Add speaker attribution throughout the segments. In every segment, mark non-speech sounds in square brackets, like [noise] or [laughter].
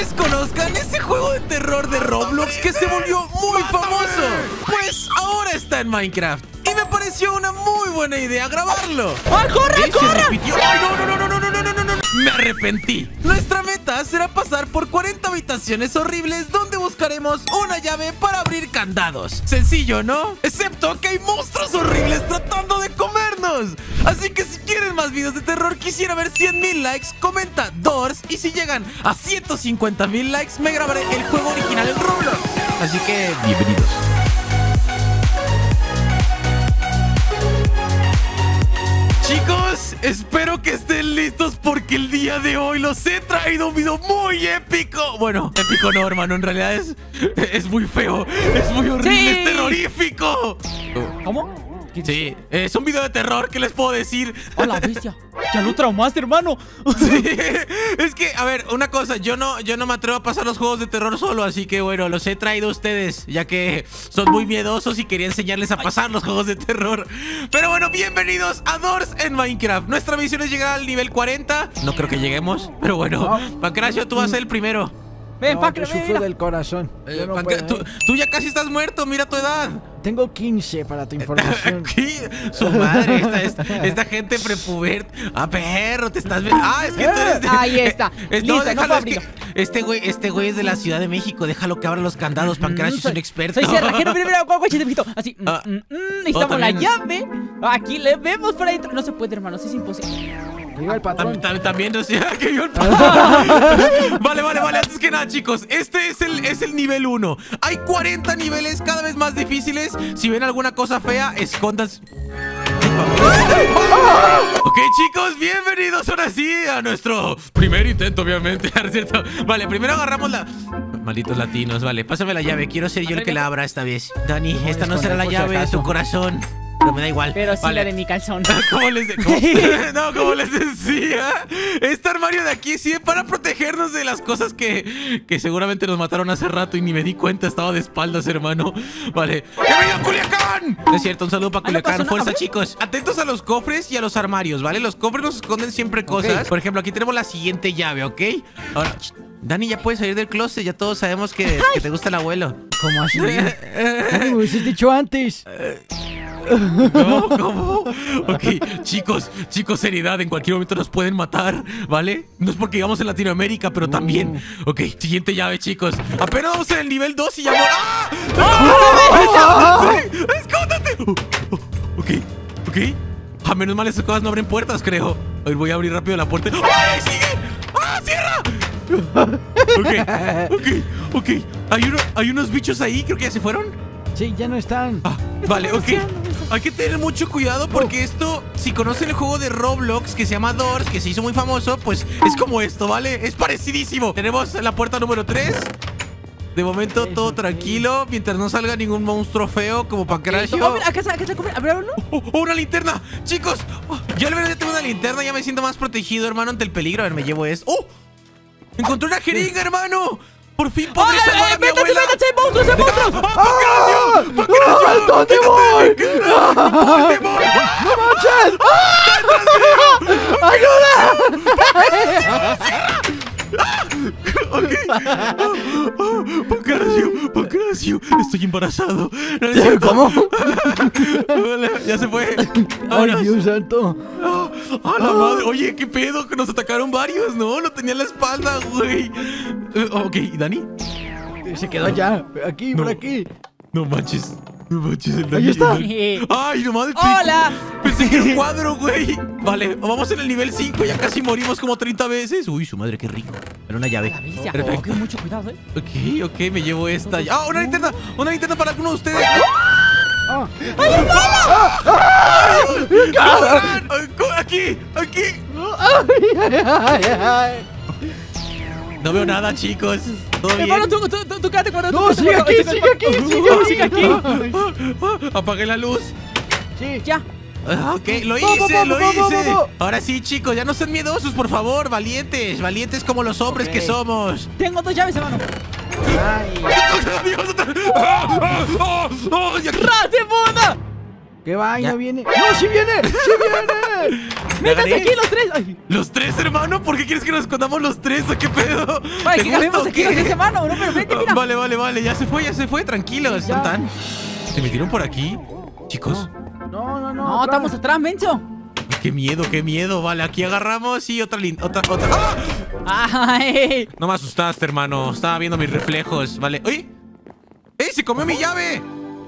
Speaker 1: vez conozcan ese juego de terror de Roblox que se volvió muy famoso. Pues ahora está en Minecraft. Y me pareció una muy buena idea grabarlo.
Speaker 2: ¡Corre, corre!
Speaker 1: no, no, no, no, no, no, no, no! Me arrepentí. Nuestra meta será pasar por 40 habitaciones horribles donde buscaremos una llave para abrir candados. Sencillo, ¿no? Excepto que hay monstruos horribles tratando de comernos. Así que si quieren más videos de terror, quisiera ver 100 mil likes, comenta Doors. Y si llegan a 150 mil likes, me grabaré el juego original en Roblox. Así que, bienvenidos. Chicos, espero que estén listos porque el día de hoy los he traído un video muy épico. Bueno, épico no, hermano, en realidad es, es muy feo, es muy horrible,
Speaker 2: Sí.
Speaker 1: es terrorífico.
Speaker 2: ¿Cómo? ¿Qué
Speaker 1: Sí, es un video de terror, ¿qué les puedo decir?
Speaker 2: ¡Hola, bestia! ¡Ya lo traumaste, hermano! [laughs]
Speaker 1: Sí, es que, a ver, una cosa, yo no, yo no me atrevo a pasar los juegos de terror solo, así que bueno, los he traído a ustedes, ya que son muy miedosos y quería enseñarles a pasar los juegos de terror. Pero bueno, bienvenidos a Doors en Minecraft. Nuestra misión es llegar al nivel 40. No creo que lleguemos, pero bueno, Pancracio, tú vas a ser el primero.
Speaker 2: Ven,
Speaker 3: No,
Speaker 2: Pac,
Speaker 3: yo
Speaker 2: ven,
Speaker 3: sufro del corazón.
Speaker 1: Eh,
Speaker 3: Yo no
Speaker 1: Pancra-
Speaker 3: puedo,
Speaker 1: tú,
Speaker 3: ¿eh?
Speaker 1: tú ya casi estás muerto, mira tu edad.
Speaker 3: Tengo 15 para tu [laughs] información.
Speaker 1: Su madre, esta, esta, esta gente prepubert. Ah, perro, te estás viendo. Ah, es que tú eres de. [laughs]
Speaker 2: Ahí está. [laughs]
Speaker 1: Eh,
Speaker 2: Listo,
Speaker 1: no,
Speaker 2: no
Speaker 1: déjalo, es que este güey, este güey es de la Ciudad de México. Déjalo que abra los candados. Pancracio es un experto.
Speaker 2: Mm, Soy cerrajero, mira, mira, guau. Así, mm,
Speaker 1: Ah.
Speaker 2: mm, mm, necesitamos la
Speaker 1: también.
Speaker 2: llave. Aquí le vemos para adentro. No se puede, hermanos, es imposible.
Speaker 3: Llega el patrón.
Speaker 1: tam- También, o sea, [laughs] que yo... [laughs] Vale, vale, vale. Antes que nada, chicos, este es el, es el nivel 1. Hay 40 niveles cada vez más difíciles. Si ven alguna cosa fea, escondas. [laughs] Ok, chicos, bienvenidos ahora sí a nuestro primer intento, obviamente. ¿no cierto? Vale, primero agarramos la. Malditos latinos, vale, pásame la llave. Quiero ser yo el que la abra esta vez. Dani, esta no será la llave de tu corazón. Pero me da igual.
Speaker 2: Pero sí
Speaker 1: Vale.
Speaker 2: la de mi calzón. [laughs]
Speaker 1: ¿Cómo les, cómo- [laughs] no, como les decía, este armario de aquí sí es para protegernos de las cosas que, que seguramente nos mataron hace rato y ni me di cuenta, estaba de espaldas, hermano. Vale. ¡Bienvenido Culiacán! Es cierto, un saludo para
Speaker 2: Ah, no
Speaker 1: Culiacán. Fuerza, chicos. Atentos a los cofres y a los armarios, ¿vale? Los cofres nos esconden siempre cosas. Por ejemplo, aquí tenemos la siguiente llave, ¿ok? Ahora, Dani, ya puedes salir del closet, ya todos sabemos que, que te gusta el abuelo.
Speaker 3: ¿Cómo así? [laughs] Me hubieses dicho antes.
Speaker 1: No, ¿cómo? Ok, chicos, chicos, seriedad, en cualquier momento nos pueden matar, ¿vale? No es porque vivamos en Latinoamérica, pero también. Ok, siguiente llave, chicos. Apenas vamos en el nivel 2 y ya... mor- ¡Ah! ¡Ah! Oh, ok, ok. A menos mal esas cosas no abren puertas, creo. A ver, voy a abrir rápido la puerta. ¡Ay, sigue! ¡Ah, cierra! Ok, ok, ok. Hay, uno- hay unos bichos ahí, creo que ya se fueron.
Speaker 3: Sí, ya no están.
Speaker 1: Ah, vale, ok. Hay que tener mucho cuidado porque esto, si conocen el juego de Roblox que se llama Doors, que se hizo muy famoso, pues es como esto, ¿vale? Es parecidísimo. Tenemos la puerta número 3. De momento todo tranquilo, mientras no salga ningún monstruo feo como Pancracio.
Speaker 2: Oh, mira, acá está, acá está, a ver, ábrelo.
Speaker 1: ¡Oh, oh, una linterna! Chicos, oh, yo al menos ya tengo una linterna, ya me siento más protegido, hermano, ante el peligro. A ver, me llevo esto. ¡Oh! ¡Encontré una jeringa, hermano! ¡Por fin podré
Speaker 2: ¡Ah,
Speaker 1: salvar
Speaker 2: eh,
Speaker 1: a mi
Speaker 2: métanse,
Speaker 1: abuela!
Speaker 2: métanse, monstruos, hay monstruos!
Speaker 1: ¡Ah, Pancracio! ¡Pancracio!
Speaker 3: ¿Dónde voy?
Speaker 1: ¡Voldemort!
Speaker 3: ¡No manches!
Speaker 1: Ok. Oh, estoy embarazado. No.
Speaker 3: ¿Cómo?
Speaker 1: Ya se fue.
Speaker 3: ¡Ay,
Speaker 1: Vámonos.
Speaker 3: Dios santo!
Speaker 1: ¡Ah, la madre! Oye, ¿qué pedo? Que nos atacaron varios, ¿no? Lo tenía en la espalda, güey. Eh, ok, ¿y Dani?
Speaker 3: Se quedó allá. Aquí, por
Speaker 1: No.
Speaker 3: aquí.
Speaker 1: No manches. No manches, el Dani.
Speaker 3: Ahí está.
Speaker 1: el. ¡Ay, no mames!
Speaker 2: ¡Hola!
Speaker 1: Pensé que era un [laughs] cuadro, güey. Vale, vamos en el nivel 5. Ya casi morimos como 30 veces. Uy, su madre, qué rico. Era una llave.
Speaker 2: La.
Speaker 1: Perfecto.
Speaker 2: Ok, mucho cuidado, eh.
Speaker 1: Ok, ok, me llevo esta. ¡Ah, una linterna! ¡Una linterna para alguno de ustedes!
Speaker 3: Ah,
Speaker 1: ¡Corran! ¡Aquí! ¡Aquí!
Speaker 3: ay, ay, ay.
Speaker 1: No veo nada, chicos. ¿Todo bien?
Speaker 2: Hermano, tú, tú, tú, tú quédate con
Speaker 3: No, sigue aquí, sigue aquí, sigue aquí.
Speaker 2: sigue aquí.
Speaker 1: Apagué la luz.
Speaker 3: Sí.
Speaker 2: Ya.
Speaker 1: Ah, ok, lo hice, lo hice. Ahora sí, chicos, ya no sean miedosos, por favor. Valientes, valientes como los hombres que somos.
Speaker 2: Tengo dos llaves, hermano.
Speaker 3: Ay,
Speaker 1: Dios, ya-
Speaker 2: ¡Rate, bunda!
Speaker 3: ¿Qué va? ¿Y
Speaker 1: Ya.
Speaker 3: no viene? ¡No, sí viene! ¡Sí viene!
Speaker 2: ¡Métanse aquí los tres! Ay,
Speaker 1: ¿Los tres, hermano? ¿Por qué quieres que nos escondamos los tres? ¿O qué pedo?
Speaker 2: Vale,
Speaker 1: ¿Te
Speaker 2: que cambiemos
Speaker 1: gusta o
Speaker 2: aquí los
Speaker 1: qué?
Speaker 2: tres, hermano. No, pero vete, mira.
Speaker 1: Vale, vale, vale. Ya se fue, ya se fue. Tranquilos. ¿Tan, tan? ¿Se metieron por aquí? Chicos.
Speaker 3: No, no, no.
Speaker 2: No,
Speaker 3: atrás.
Speaker 2: estamos atrás, menso.
Speaker 1: Qué miedo, qué miedo. Vale, aquí agarramos y otra lin- otra, otra. ¡Ah!
Speaker 2: Ay.
Speaker 1: No me asustaste, hermano. Estaba viendo mis reflejos. Vale. ¡Uy! ¡Ey! ¡Se comió mi llave!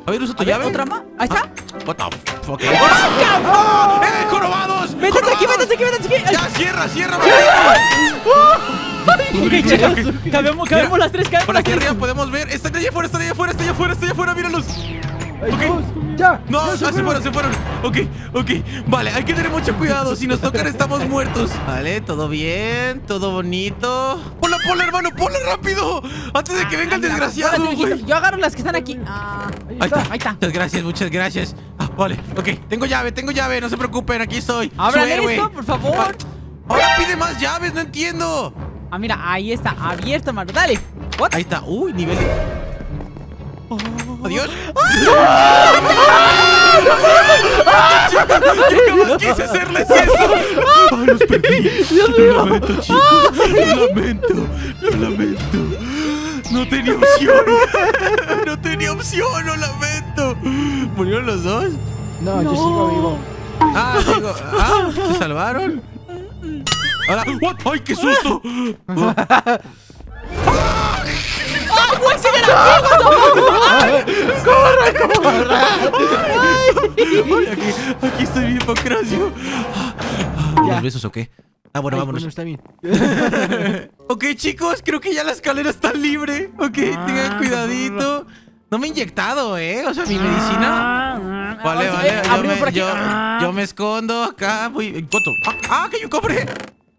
Speaker 1: A ver, usa tu llave.
Speaker 2: ¿Otra más? Ahí está.
Speaker 1: What the fuck? ¡Ah! ¡Eh! ¡Jorobados!
Speaker 2: Métanse aquí, métanse aquí, métanse aquí.
Speaker 1: ¡Ya, cierra, cierra! [laughs]
Speaker 2: Ok, chicos. Cabemos, las tres,
Speaker 1: Por aquí arriba podemos ver. Están allá afuera, están allá afuera, están allá afuera, están allá afuera, míralos.
Speaker 3: Ahí
Speaker 1: Ok.
Speaker 3: vamos, Ya.
Speaker 1: No,
Speaker 3: ya
Speaker 1: ah, se fueron, se fueron. Ok, ok. Vale, hay que tener mucho cuidado. Si nos tocan, estamos muertos. Vale, todo bien, todo bonito. Ponla, ponla, hermano, ponla rápido. Antes de que venga el desgraciado, güey.
Speaker 2: Yo agarro las que están aquí. Ah,
Speaker 3: Ahí
Speaker 1: está,
Speaker 2: ahí está.
Speaker 1: Muchas gracias, muchas gracias. Ah, vale, ok. Tengo llave, tengo llave. No se preocupen, aquí estoy. Héroe.
Speaker 2: esto, por favor.
Speaker 1: Ah, Ahora pide más llaves, no entiendo.
Speaker 2: Ah, mira, ahí está, abierto, hermano. Dale. What?
Speaker 1: Ahí está. Uy, nivel de... Adiós. Yo jamás quise hacerles eso. Ay, los perdí. Lo lamento, chicos. Lo lamento. Lo lamento. No tenía opción. No tenía opción, lo lamento. ¿Murieron los dos?
Speaker 3: No, yo sigo vivo.
Speaker 1: Ah, digo, ah, ¿se salvaron? Hola. ¡Ay, qué susto! [laughs]
Speaker 2: ¡Ah, güey, se
Speaker 1: Ay, aquí, aquí estoy bien, Pancracio. ¿Los besos o qué? Ah, bueno,
Speaker 3: Ay,
Speaker 1: vámonos.
Speaker 3: bueno, está bien. [laughs]
Speaker 1: Ok, chicos, creo que ya la escalera está libre. Ok, tengan cuidadito. No me he inyectado, ¿eh? O sea, mi medicina. Vale,
Speaker 2: Ah,
Speaker 1: vale.
Speaker 2: eh,
Speaker 1: Yo me,
Speaker 2: por aquí.
Speaker 1: yo-
Speaker 2: Ah.
Speaker 1: yo me escondo acá. Voy. ¿Cuánto? Ah, ah, que hay un cofre.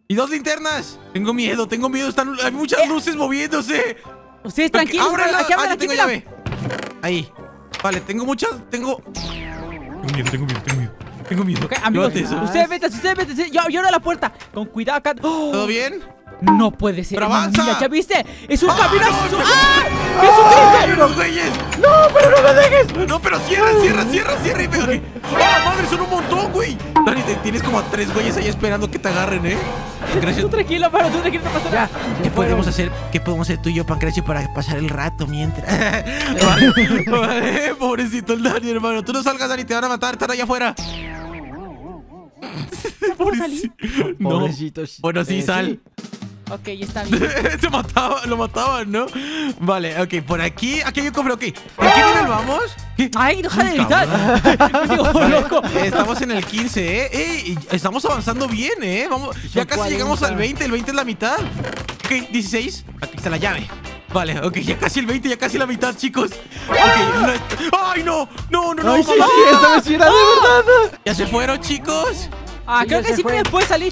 Speaker 1: Y dos linternas. Tengo miedo, tengo miedo. Están, hay muchas luces moviéndose.
Speaker 2: Ustedes tranquilos,
Speaker 1: Ábrela.
Speaker 2: aquí
Speaker 1: Ah,
Speaker 2: mira.
Speaker 1: llave. Ahí. Vale, tengo muchas. Tengo. Tengo miedo, tengo miedo, tengo miedo. Tengo miedo.
Speaker 2: Ok, amigos, ustedes métanse, ustedes métanse. Yo, yo abro la puerta. Con cuidado acá. ¡Oh!
Speaker 1: ¿Todo bien?
Speaker 2: No puede ser.
Speaker 1: Pero
Speaker 2: hermano,
Speaker 1: avanza.
Speaker 2: Mira, ¿ya viste? Es un
Speaker 1: ¡Ah,
Speaker 2: camino.
Speaker 1: no,
Speaker 2: ¡Ah!
Speaker 1: ¡Ay,
Speaker 2: ¡Jesucristo!
Speaker 1: los güeyes!
Speaker 3: ¡No, pero no me dejes!
Speaker 1: No, pero cierra, cierra, cierra, cierra y ok. ¡Ah, madre! Son un montón, güey. Dani, te- tienes como a tres güeyes ahí esperando que te agarren, ¿eh? Pancracio,
Speaker 2: Tú tranquilo, hermano, tú tranquilo, no pasa
Speaker 3: Ya.
Speaker 1: ¿Qué podemos hacer? ¿Qué podemos hacer tú y yo, Pancracio, para pasar el rato mientras? vale, vale, pobrecito el Dani, hermano. Tú no salgas, Dani, te van a matar, están allá afuera.
Speaker 2: ¿Puedo salir?
Speaker 1: No.
Speaker 3: Pobrecitos.
Speaker 1: Bueno, sí,
Speaker 3: Eh,
Speaker 1: sal.
Speaker 2: Ok, ya está bien. [laughs]
Speaker 1: Se mataba, lo mataban, ¿no? Vale, ok, por aquí, aquí hay un cofre, ok. ¿En qué nivel vamos? ¿Qué?
Speaker 2: Ay, deja de gritar. [laughs] Digo,
Speaker 1: Vale,
Speaker 2: loco.
Speaker 1: Estamos en el 15, ¿eh? Ey, estamos avanzando bien, ¿eh? Vamos, ya casi
Speaker 3: 40.
Speaker 1: llegamos al 20, el 20 es la mitad. Ok, 16. Aquí está la llave. Vale, ok, ya casi el 20, ya casi la mitad, chicos. Ok, la- ¡Ay, no! No, no, no,
Speaker 3: Ay, sí, sí, esta vez sí era de verdad.
Speaker 1: ¿Ya se fueron, chicos?
Speaker 2: Ah,
Speaker 3: Sí,
Speaker 2: creo que sí me puede salir.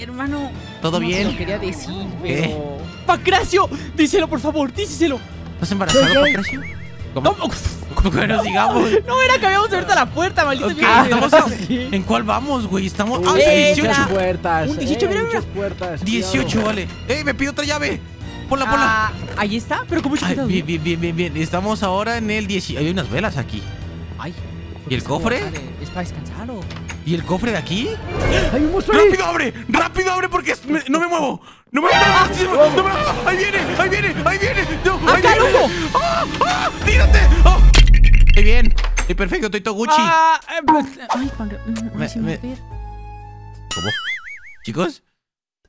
Speaker 1: hermano. ¿Todo
Speaker 2: no
Speaker 1: bien?
Speaker 2: lo quería decir,
Speaker 1: ¿Qué?
Speaker 2: pero. ¡Pancracio! Díselo, por favor, díselo.
Speaker 1: ¿Estás embarazado?
Speaker 2: No,
Speaker 1: ¿Cómo? ¿Cómo que nos digamos? [laughs]
Speaker 2: no era que habíamos abierto la puerta, maldito
Speaker 1: Ok,
Speaker 2: viejo.
Speaker 1: estamos en, [laughs] ¿En cuál vamos, güey? Estamos. Ah,
Speaker 3: Uy,
Speaker 2: Eh,
Speaker 1: 18.
Speaker 2: mira.
Speaker 3: puertas.
Speaker 2: Un 18,
Speaker 3: eh,
Speaker 2: mira, mira.
Speaker 3: muchas puertas.
Speaker 1: 18,
Speaker 3: cuidado.
Speaker 1: vale. ¡Ey, me pido otra llave! Ponla, ponla.
Speaker 2: Ah, ahí está, pero como
Speaker 1: Ay,
Speaker 2: chiquito.
Speaker 1: bien, bien, bien, bien, bien. Estamos ahora en el 10. Hay unas velas aquí.
Speaker 2: Ay.
Speaker 1: ¿Y el cofre?
Speaker 2: Es para descansar o.
Speaker 1: ¿Y el cofre de aquí?
Speaker 3: ¡Hay un monstruo ahí!
Speaker 1: ¡Rápido abre! ¡Rápido abre porque es- me- no me muevo! ¡No me ¡Ah, sí, no, no me- ¡Ahí viene! ¡Ahí viene! ¡Ahí viene! No, ahí
Speaker 2: ¡Acá,
Speaker 1: viene.
Speaker 2: loco!
Speaker 1: ¡Ah! ¡Ah! ¡Tírate! ¡Ah! Estoy bien. Estoy perfecto, estoy todo Gucci.
Speaker 2: Ah, eh, pues, ay, ahora
Speaker 1: Me-
Speaker 2: sí me.
Speaker 1: ¿Cómo? Chicos,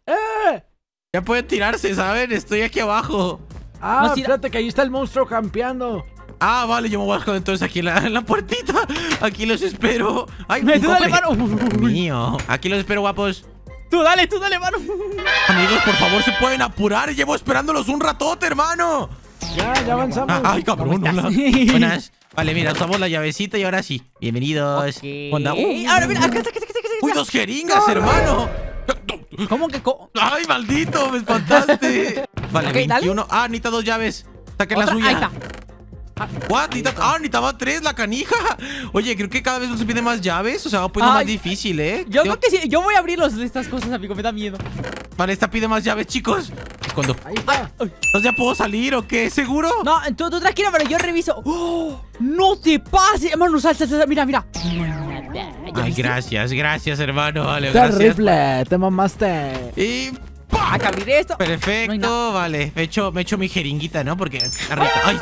Speaker 3: ¡Eh!
Speaker 1: ya pueden tirarse, ¿saben? Estoy aquí abajo.
Speaker 3: Ah, fíjate que ahí está el monstruo campeando.
Speaker 1: Ah, vale, yo me voy a esconder entonces aquí en la, en la puertita. Aquí los espero. ¡Ay,
Speaker 2: Me tú dale, mano.
Speaker 1: Mío. Aquí los espero, guapos.
Speaker 2: Tú dale, tú dale, mano.
Speaker 1: Amigos, por favor, se pueden apurar. Llevo esperándolos un ratote, hermano.
Speaker 3: Ya, ya avanzamos.
Speaker 1: Ah, ay, cabrón,
Speaker 2: ¿Cómo
Speaker 1: hola. Buenas. Vale, mira, usamos la llavecita y ahora sí. Bienvenidos.
Speaker 2: Ok.
Speaker 1: Onda. Uh,
Speaker 2: Ahora, mira, acá está, acá está, acá está, acá está.
Speaker 1: Uy, dos jeringas, hermano.
Speaker 2: ¿Cómo que co-
Speaker 1: Ay, maldito, me espantaste. [laughs] Vale,
Speaker 2: Ok, dale.
Speaker 1: 21. Ah, necesita dos llaves. Saquen la suya.
Speaker 2: Ahí está.
Speaker 1: What? Necesita- Ah, necesitaba tres, la canija. Oye, creo que cada vez nos pide más llaves. O sea, va poniendo más
Speaker 2: Ay,
Speaker 1: difícil, ¿eh?
Speaker 2: Yo
Speaker 1: Tengo-
Speaker 2: creo que sí. Yo voy a abrir los estas cosas, amigo. Me da miedo.
Speaker 1: Vale, esta pide más llaves, chicos. Cuando.
Speaker 3: Ahí está.
Speaker 1: ¿Entonces ya puedo salir o qué? ¿Seguro?
Speaker 2: No, tú, tú tranquilo, pero yo reviso. ¡Oh! ¡No te pases! Hermano, sal, sal, sal, Mira, mira. ¿Ya
Speaker 1: Ay,
Speaker 2: viste?
Speaker 1: gracias, gracias, hermano. Vale, gracias.
Speaker 3: Terrible, te mamaste.
Speaker 1: Y.
Speaker 2: Que abrir esto.
Speaker 1: Perfecto,
Speaker 2: No
Speaker 1: vale. Me echo, me echo mi jeringuita, ¿no? Porque está rica. ¡Ay!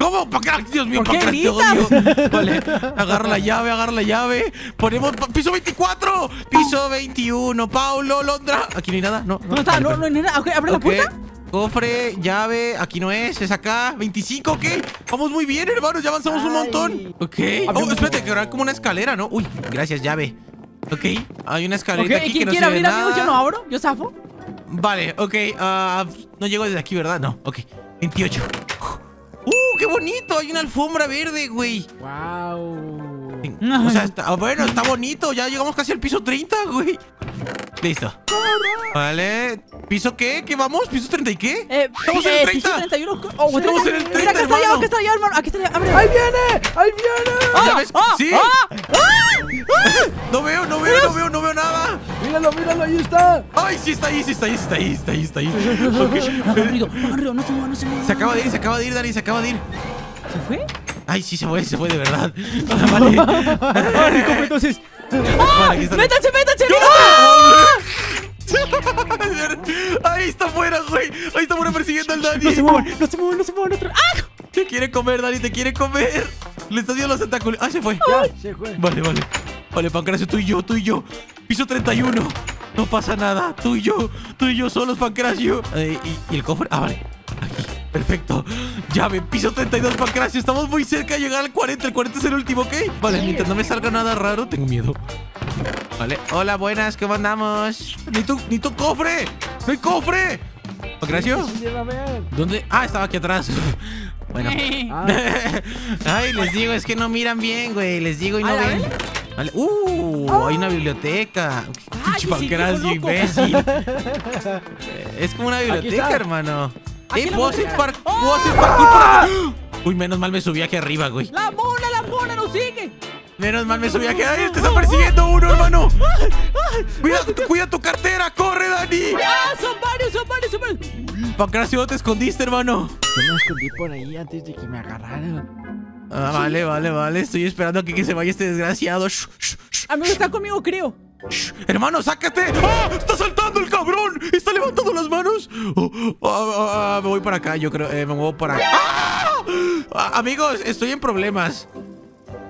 Speaker 1: ¿Cómo? Pancracio, Dios mío,
Speaker 2: ¿Por qué
Speaker 1: Pancracio, te odio. [laughs] Vale, agarra la llave, agarra la llave. Ponemos piso 24, piso 21. Paulo, Londra. Aquí no hay nada, no.
Speaker 2: ¿Dónde está? No, no hay nada. Ok, abre la puerta.
Speaker 1: Cofre, llave, aquí no es, es acá, 25, ok. Vamos muy bien, hermanos, ya avanzamos un montón. Ok. Oh, espérate, que habrá como una escalera, ¿no? Uy, gracias, llave. Ok, hay una
Speaker 2: Ok,
Speaker 1: escalerita aquí
Speaker 2: ¿y
Speaker 1: que
Speaker 2: quién
Speaker 1: no
Speaker 2: quiere
Speaker 1: se ve
Speaker 2: abrir, amigos? Yo no abro. Yo zafo.
Speaker 1: Vale, ok. ah, no llego desde aquí, ¿verdad? No, ok. 28. ¡Uh, qué bonito! Hay una alfombra verde, güey.
Speaker 3: Wow.
Speaker 1: O sea, está, bueno, está bonito. Ya llegamos casi al piso 30, güey. Listo. Vale. ¿Piso qué? ¿Qué vamos? ¿Piso 30 y qué?
Speaker 2: Eh,
Speaker 1: Estamos en
Speaker 2: eh,
Speaker 1: el
Speaker 2: piso
Speaker 1: 30.
Speaker 2: 31. Oh,
Speaker 1: Estamos en el 30,
Speaker 2: Mira, acá está ya,
Speaker 1: hermano.
Speaker 2: acá está ya, hermano. Aquí está ya. Abre.
Speaker 3: ¡Ahí viene! ¡Ahí viene!
Speaker 1: ¿Ya ves?
Speaker 2: ¡Ah!
Speaker 1: Sí.
Speaker 2: ¡Ah!
Speaker 1: No veo, no veo, no veo, no veo nada.
Speaker 3: ¡Míralo, míralo! ¡Ahí está!
Speaker 1: Ay, sí está ahí, sí está ahí, sí está ahí, está ahí, está ahí. [laughs]
Speaker 2: No, se mueva, no se mueva.
Speaker 1: Se acaba de ir, se acaba de ir, Dani, se acaba de ir.
Speaker 2: ¿Se fue?
Speaker 1: Ay, sí se fue, se fue de verdad. [laughs] Vale. [laughs]
Speaker 2: Vale, ¿cómo entonces?
Speaker 1: Está.
Speaker 2: ¡Métanse, métanse!
Speaker 1: Ahí está afuera, güey. Ahí está afuera persiguiendo al Dani.
Speaker 2: No se muevan, no se muevan, no se muevan. Otro. ¡Ah!
Speaker 1: Te quiere comer, Dani, te quiere comer. Le estás viendo los tentáculos. Ah, se fue.
Speaker 3: Ya, se fue.
Speaker 1: Vale, vale. Vale, Pancracio, tú y yo, tú y yo. Piso 31. No pasa nada. Tú y yo, tú y yo solos, Pancracio. Eh, y, y el cofre. Ah, vale. Perfecto. Llave, piso 32, Pancracio. Estamos muy cerca de llegar al 40. El 40 es el último, ¿ok? Vale, mientras no me salga nada raro, tengo miedo. Vale. Hola, buenas, ¿cómo andamos? Ni tu, ni tu cofre. No hay cofre.
Speaker 3: Ver.
Speaker 1: ¿Dónde? Ah, estaba aquí atrás. [laughs] Bueno. [laughs] Ay, les digo, es que no miran bien, güey. Les digo y no
Speaker 2: A
Speaker 1: ven. Vale. Uh, hay una biblioteca. Pinche
Speaker 2: sí,
Speaker 1: imbécil. [laughs] Es como una biblioteca, hermano. Eh,
Speaker 2: la
Speaker 1: puedo
Speaker 2: a
Speaker 1: hacer, par puedo hacer parkour por acá. Uy, menos mal me subí aquí arriba, güey.
Speaker 2: ¡La mona, la mona nos sigue!
Speaker 1: Menos mal me subí aquí. ¡Ay, te está persiguiendo uno, hermano! Cuida, cuida tu cartera, corre, Dani.
Speaker 2: ¡Ah! ¡Son varios, son varios, son varios!
Speaker 1: Pancracio, ¿dónde te escondiste, hermano?
Speaker 3: yo me escondí por ahí antes de que me agarraran.
Speaker 1: Ah, vale, vale, vale. Estoy esperando a que, que se vaya este desgraciado. Shh, shh, shh,
Speaker 2: Amigo, está conmigo, creo.
Speaker 1: Shh. Hermano, sácate. ¡Ah! ¡Está saltando el cabrón! ¡Está levantando las manos! Oh, ah, ah, ah, me voy para acá, yo creo. eh, me muevo para acá. ¡Ah! Ah, amigos, estoy en problemas.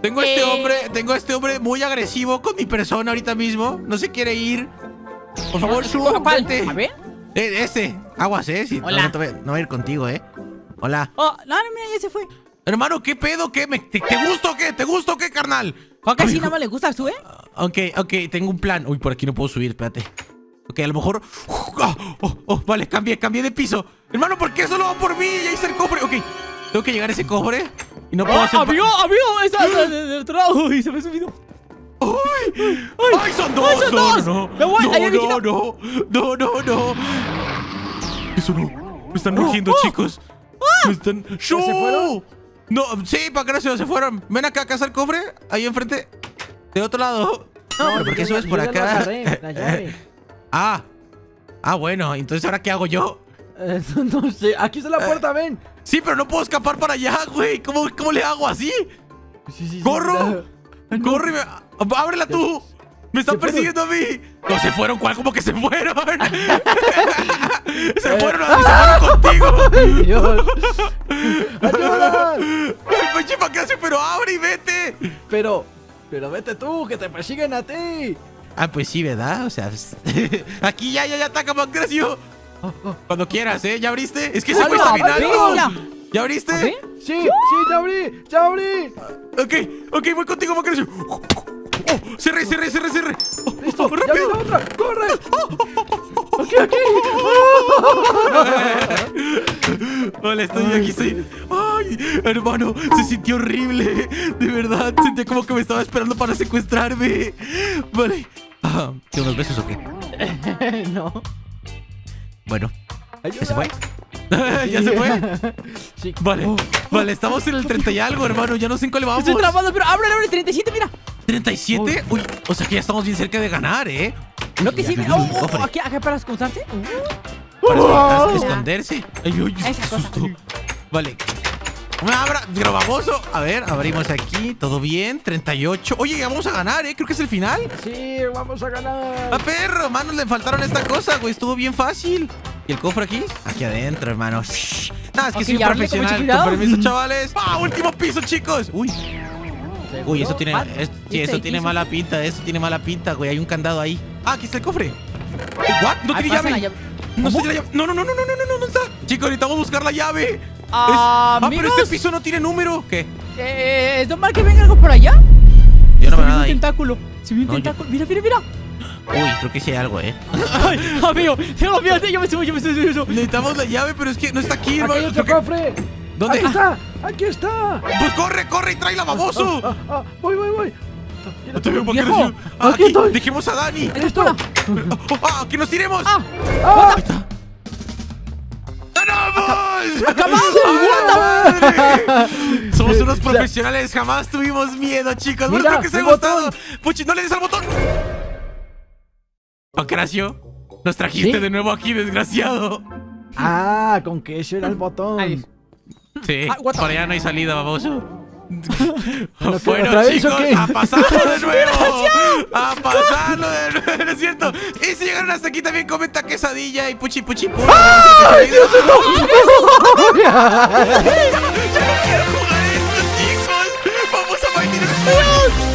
Speaker 1: Tengo este
Speaker 2: Eh.
Speaker 1: hombre, tengo este hombre muy agresivo con mi persona ahorita mismo. No se quiere ir. Por favor, vete.
Speaker 2: A ver.
Speaker 1: Eh, este. Aguas, eh. Si- no,
Speaker 2: Hola.
Speaker 1: no, no voy a ir contigo, eh. Hola.
Speaker 2: Oh, no, no, mira, ya se fue.
Speaker 1: Hermano, ¿qué pedo? ¿Qué? ¿Me- te, ¿Te gusta o qué? ¿Te gusta o qué, carnal?
Speaker 2: Ok,
Speaker 1: Ay,
Speaker 2: si
Speaker 1: hijo-
Speaker 2: nada más le gusta, sube.
Speaker 1: Ok, ok, tengo un plan. Uy, por aquí no puedo subir, espérate. Ok, a lo mejor. Ah, oh, oh, vale, cambié, cambié de piso. Hermano, ¿por qué solo va por mí? Ya hice el cofre. Ok, tengo que llegar a ese cofre. Y no puedo
Speaker 2: ¡Ah,
Speaker 1: hacer.
Speaker 2: amigo, amigo! Está del otro lado. Uy, se me ha subido.
Speaker 1: ¡Ay! ¡Ay, son dos!
Speaker 2: ¡Ay, son dos!
Speaker 1: no, no, no, no, no, no. Eso no. Me están rugiendo, chicos. Me están. ¡Shoo! No, sí, para que no se fueron. Ven acá a casa el cofre. Ahí enfrente. De otro lado. [laughs] No, pero ¿por qué
Speaker 3: yo
Speaker 1: subes
Speaker 3: ya-
Speaker 1: por acá?
Speaker 3: agarré, la [laughs] llave.
Speaker 1: Ah. Ah, bueno. Entonces, ¿ahora qué hago yo?
Speaker 3: Eh, [laughs] no sé, aquí está la puerta, ven.
Speaker 1: Sí, pero no puedo escapar para allá, güey. ¿Cómo, cómo le hago así?
Speaker 3: Sí, sí, sí,
Speaker 1: ¡Corro!
Speaker 3: la-
Speaker 1: ¡Corre! me- ¡Ábrela tú! ¡Me están
Speaker 3: fueron.
Speaker 1: persiguiendo a mí! ¡No se fueron! ¿Cuál? ¿Cómo que se fueron? [laughs] ¡Se fueron! ¡Se fueron contigo!
Speaker 3: Dios. [laughs] ¡Ayuda!
Speaker 1: ¡Ay, pinche Pancracio, pero abre y vete!
Speaker 3: Pero, pero vete tú, que te persiguen a ti.
Speaker 1: Ah, pues sí, ¿verdad? O sea, pues, [laughs] aquí ya, ya, ya ataca Pancracio. Cuando quieras, ¿eh? ¿Ya abriste? Es que ese
Speaker 2: ¡Hala,
Speaker 1: güey está bien alto. ¿Ya abriste?
Speaker 2: A ver.
Speaker 3: Sí, sí, ya abrí, ya abrí.
Speaker 1: Ok, ok, voy contigo, Pancracio. Oh, cerré, cerré, cerré, cerré. Oh,
Speaker 3: Listo,
Speaker 1: oh,
Speaker 3: ya
Speaker 1: rápido.
Speaker 3: la otra, corre. Aquí, aquí.
Speaker 1: Vale, estoy aquí, estoy. Ay, hermano, se sintió horrible. De verdad, sentía como que me estaba esperando para secuestrarme. Vale, Ah, ¿Qué unos besos o qué? [laughs]
Speaker 3: no.
Speaker 1: Bueno. ¿ya se fue? [laughs] ¿Ya se fue?
Speaker 3: Sí.
Speaker 1: Vale, vale, estamos en el 30 y algo, hermano. Ya no sé en cuál vamos.
Speaker 2: Estoy trabando, pero abre, abre, 37, mira.
Speaker 1: ¿37? Uy, o sea que ya estamos bien cerca de ganar, ¿eh?
Speaker 2: Lo que sí, oh, oh, aquí, acá para esconderse.
Speaker 1: Para
Speaker 3: Oh.
Speaker 1: esconderse- esconderse. Ay, uy, qué susto. Vale. Abra, baboso. A ver, abrimos aquí. Todo bien. 38. Oye, ya vamos a ganar, ¿eh? Creo que es el final.
Speaker 3: Sí, vamos a ganar.
Speaker 1: ¡A perro! Manos, le faltaron esta cosa, güey. Estuvo bien fácil. ¿Y el cofre aquí? Aquí adentro, hermano. Shh. Nada, es que
Speaker 2: Ok,
Speaker 1: soy un profesional. Con permiso, chavales. ¡Ah, último piso, chicos! Uy. Uy, eso tiene, es- sí, eso tiene mala pinta. Eso tiene mala pinta, güey. Hay un candado ahí. Ah, aquí está el cofre. ¿What? No tiene llave. No tiene la llave. No, no, no, no, no, no, no, no está. Chicos, necesitamos buscar la llave. Es-
Speaker 2: Ah,
Speaker 1: pero este piso no tiene número. ¿Qué?
Speaker 2: eh, ¿es normal que venga algo por allá?
Speaker 1: Yo no veo nada
Speaker 2: un tentáculo. Se vio un tentáculo. Mira, mira, mira.
Speaker 1: Uy, creo que sí hay algo, ¿eh?
Speaker 2: Ay, amigo, miedo, yo me subo, yo me subo, yo me subo.
Speaker 1: Necesitamos la llave, pero es que no está aquí,
Speaker 3: Aquí
Speaker 1: hermano.
Speaker 3: hay otro cofre.
Speaker 1: ¿Dónde?
Speaker 3: Aquí está. Aquí está.
Speaker 1: Pues corre, corre y tráela, baboso.
Speaker 3: Ah, ah, voy, voy, voy.
Speaker 1: No te veo, ¿por qué
Speaker 2: Viejo?
Speaker 1: Ah,
Speaker 3: aquí
Speaker 1: aquí,
Speaker 3: estoy.
Speaker 1: dejemos a Dani.
Speaker 2: Esta es para-
Speaker 1: Oh, ¡Ah, que nos tiremos!
Speaker 2: Ah,
Speaker 3: Ah,
Speaker 1: Ahí está. ¡Ganamos!
Speaker 2: ¡Acabamos! [laughs]
Speaker 1: Somos unos profesionales, jamás tuvimos miedo, chicos. Bueno,
Speaker 3: Mira,
Speaker 1: espero que os haya gustado. Puchi, no le des al botón. Pancracio, nos trajiste
Speaker 3: ¿Sí?
Speaker 1: de nuevo aquí, desgraciado.
Speaker 3: ah, con que ese era el botón.
Speaker 2: Ahí.
Speaker 1: Sí,
Speaker 2: Ah,
Speaker 1: por allá no hay salida, baboso. [laughs]
Speaker 3: ¿Pero qué,
Speaker 1: bueno,
Speaker 3: otra vez
Speaker 1: chicos, [laughs] a pasarlo de nuevo. A pasarlo de nuevo, ¿no es cierto? Y si llegaron hasta aquí, también comenta quesadilla y puchi puchi pu. ¡Ay, Dios [laughs] quiero jugar esto, chicos! ¡Vamos a bailar!